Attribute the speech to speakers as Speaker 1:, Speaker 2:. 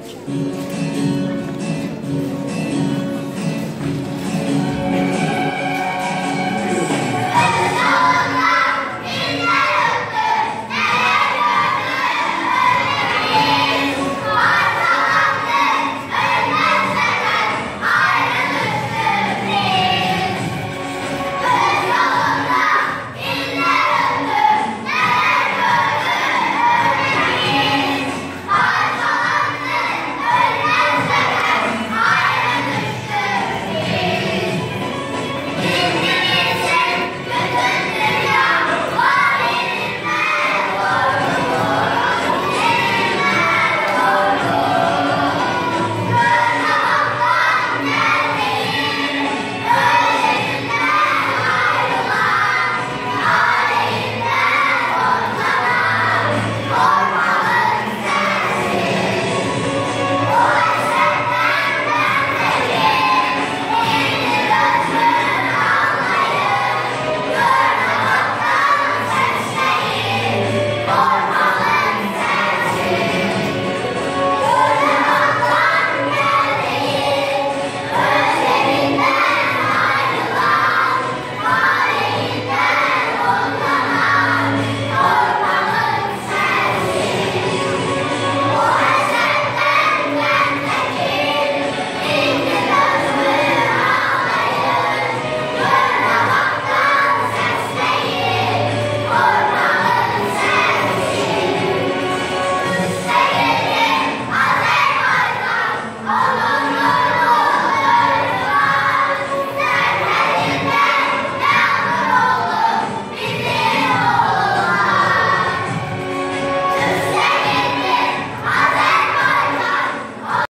Speaker 1: Mm-hmm.